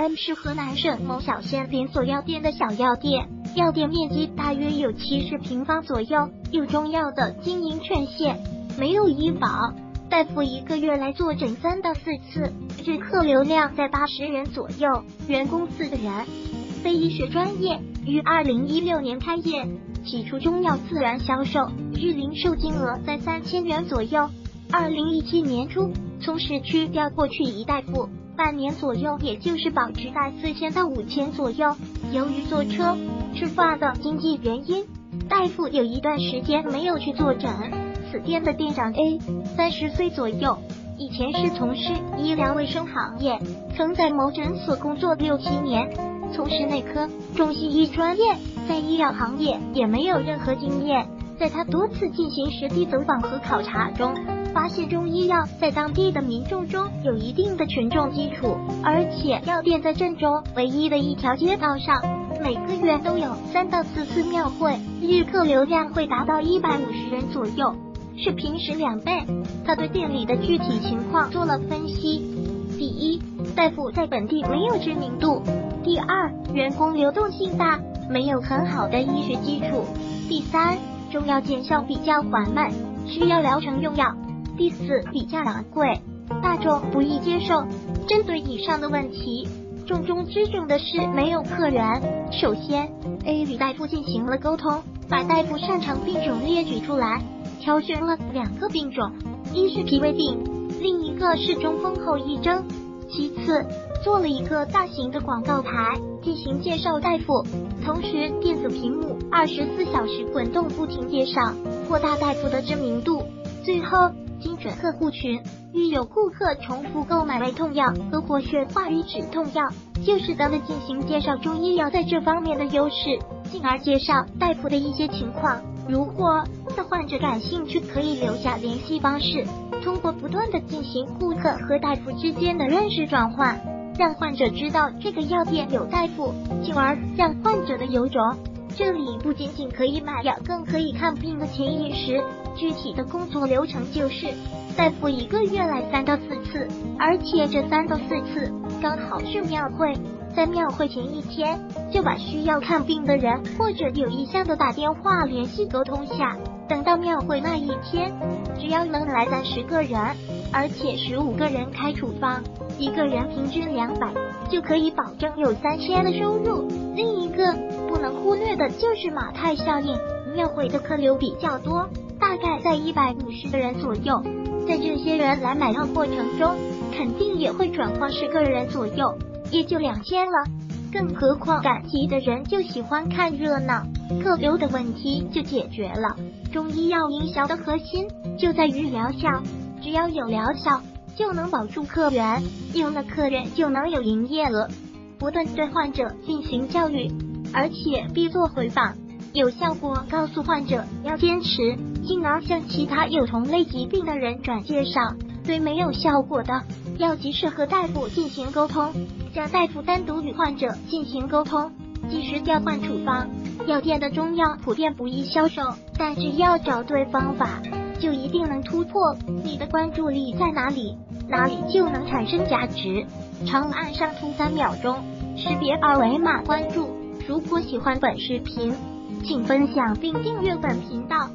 M 是河南省某小县连锁药店的小药店，药店面积大约有七十平方左右，有中药的经营权限，没有医保。大夫一个月来坐诊三到四次，日客流量在八十人左右，员工四个人。非医学专业，于二零一六年开业，起初中药自然销售，日零售金额在三千元左右。二零一七年初，从市区调过去一大夫，半年左右，也就是保持在四千到五千左右。由于坐车、吃饭的经济原因，大夫有一段时间没有去坐诊。此店的店长 A，三十岁左右，以前是从事医疗卫生行业，曾在某诊所工作六七年，从事内科、中西医专业，在医药行业也没有任何经验。在他多次进行实地走访和考察中，发现中医药在当地的民众中有一定的群众基础，而且药店在郑州唯一的一条街道上，每个月都有三到四次庙会，日客流量会达到一百五十人左右。是平时两倍。他对店里的具体情况做了分析：第一，大夫在本地没有知名度；第二，员工流动性大，没有很好的医学基础；第三，中药见效比较缓慢，需要疗程用药；第四，比较昂贵，大众不易接受。针对以上的问题，重中之重的是没有客源。首先，A 与大夫进行了沟通，把大夫擅长病种列举出来。挑选了两个病种，一是脾胃病，另一个是中风后遗症。其次，做了一个大型的广告牌进行介绍大夫，同时电子屏幕二十四小时滚动不停介绍，扩大大夫的知名度。最后，精准客户群，遇有顾客重复购买胃痛药和活血化瘀止痛药，就是咱们进行介绍中医药在这方面的优势，进而介绍大夫的一些情况。如果的患者感兴趣，可以留下联系方式，通过不断的进行顾客和大夫之间的认识转换，让患者知道这个药店有大夫，进而让患者的有种这里不仅仅可以买药，更可以看病的潜意识。具体的工作流程就是，大夫一个月来三到四次，而且这三到四次刚好是庙会。在庙会前一天，就把需要看病的人或者有意向的打电话联系沟通下。等到庙会那一天，只要能来三十个人，而且十五个人开处方，一个人平均两百，就可以保证有三千的收入。另一个不能忽略的就是马太效应，庙会的客流比较多，大概在一百五十个人左右。在这些人来买药过程中，肯定也会转化十个人左右。也就两千了，更何况赶集的人就喜欢看热闹，客流的问题就解决了。中医药营销的核心就在于疗效，只要有疗效，就能保住客源，有了客人就能有营业额。不断对患者进行教育，而且必做回访，有效果告诉患者要坚持，进而向其他有同类疾病的人转介绍。对没有效果的，要及时和大夫进行沟通。将大夫单独与患者进行沟通，及时调换处方。药店的中药普遍不易销售，但只要找对方法，就一定能突破。你的关注力在哪里，哪里就能产生价值。长按上图三秒钟，识别二维码关注。如果喜欢本视频，请分享并订阅本频道。